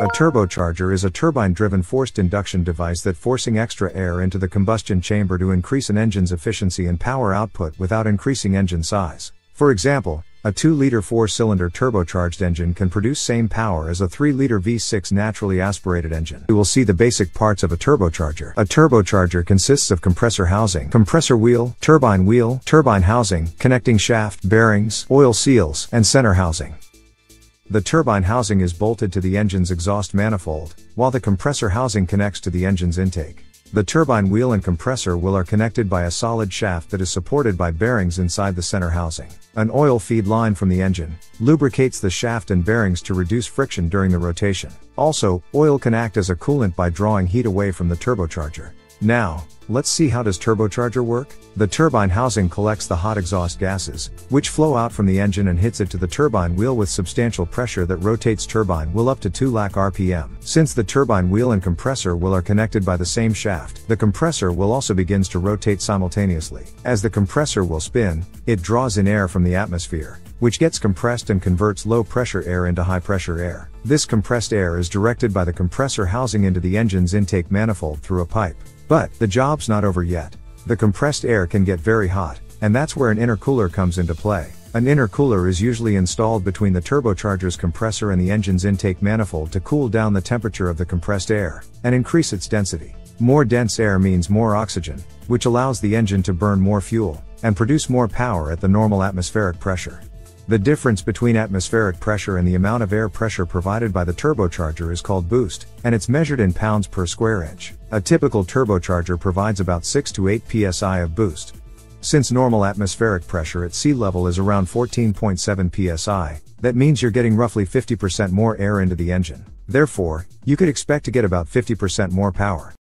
A turbocharger is a turbine-driven forced induction device that forcing extra air into the combustion chamber to increase an engine's efficiency and power output without increasing engine size. For example, a 2-liter 4-cylinder turbocharged engine can produce same power as a 3-liter V6 naturally aspirated engine. We will see the basic parts of a turbocharger. A turbocharger consists of compressor housing, compressor wheel, turbine wheel, turbine housing, connecting shaft, bearings, oil seals, and center housing. The turbine housing is bolted to the engine's exhaust manifold, while the compressor housing connects to the engine's intake. The turbine wheel and compressor wheel are connected by a solid shaft that is supported by bearings inside the center housing. An oil feed line from the engine lubricates the shaft and bearings to reduce friction during the rotation. Also, oil can act as a coolant by drawing heat away from the turbocharger. Now, let's see how does turbocharger work? The turbine housing collects the hot exhaust gases, which flow out from the engine and hits it to the turbine wheel with substantial pressure that rotates turbine wheel up to 2 lakh RPM. Since the turbine wheel and compressor wheel are connected by the same shaft, the compressor wheel also begins to rotate simultaneously. As the compressor will spin, it draws in air from the atmosphere, which gets compressed and converts low pressure air into high pressure air. This compressed air is directed by the compressor housing into the engine's intake manifold through a pipe. But, the not over yet. The compressed air can get very hot, and that's where an intercooler comes into play. An intercooler is usually installed between the turbocharger's compressor and the engine's intake manifold to cool down the temperature of the compressed air, and increase its density. More dense air means more oxygen, which allows the engine to burn more fuel, and produce more power at the normal atmospheric pressure. The difference between atmospheric pressure and the amount of air pressure provided by the turbocharger is called boost, and it's measured in pounds per square inch. A typical turbocharger provides about 6 to 8 psi of boost. Since normal atmospheric pressure at sea level is around 14.7 psi, that means you're getting roughly 50% more air into the engine. Therefore, you could expect to get about 50% more power.